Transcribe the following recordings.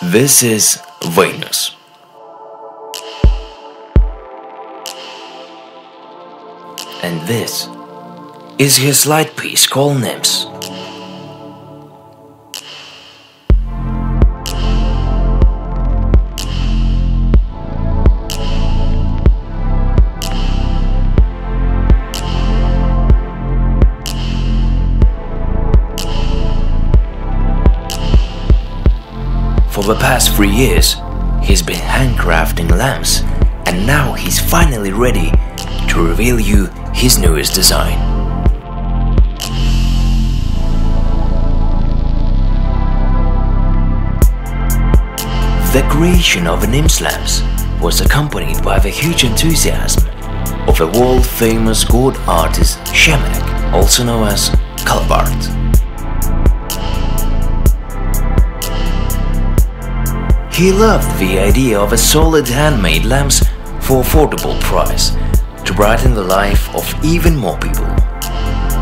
This is Venus. And this is his light piece called Nymphs. For the past three years, he's been handcrafting lamps, and now he's finally ready to reveal you his newest design. The creation of Nymphs lamps was accompanied by the huge enthusiasm of the world-famous gourd artist Shemek, also known as Calabarte. He loved the idea of a solid handmade lamps for affordable price to brighten the life of even more people.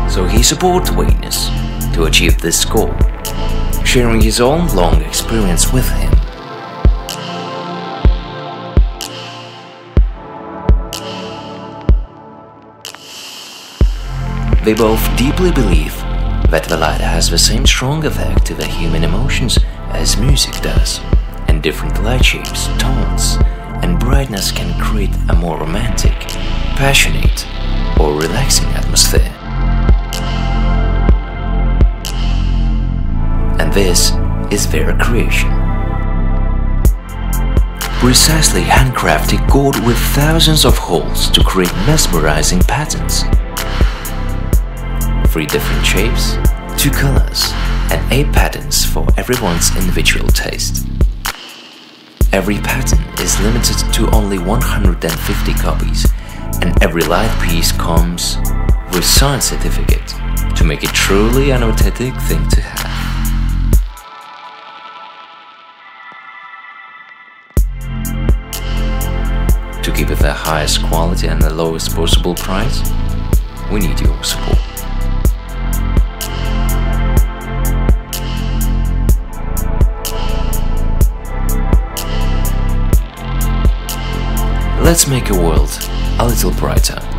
So he supported Venus to achieve this goal, sharing his own long experience with him. They both deeply believe that the light has the same strong effect to the human emotions as music does, different light shapes, tones, and brightness can create a more romantic, passionate, or relaxing atmosphere. And this is their creation. Precisely handcrafted gourd with thousands of holes to create mesmerizing patterns three different shapes, two colors, and eight patterns for everyone's individual taste. Every pattern is limited to only 150 copies, and every light piece comes with signed certificate to make it truly an authentic thing to have. To keep it the highest quality and the lowest possible price, we need your support. Let's make a world a little brighter.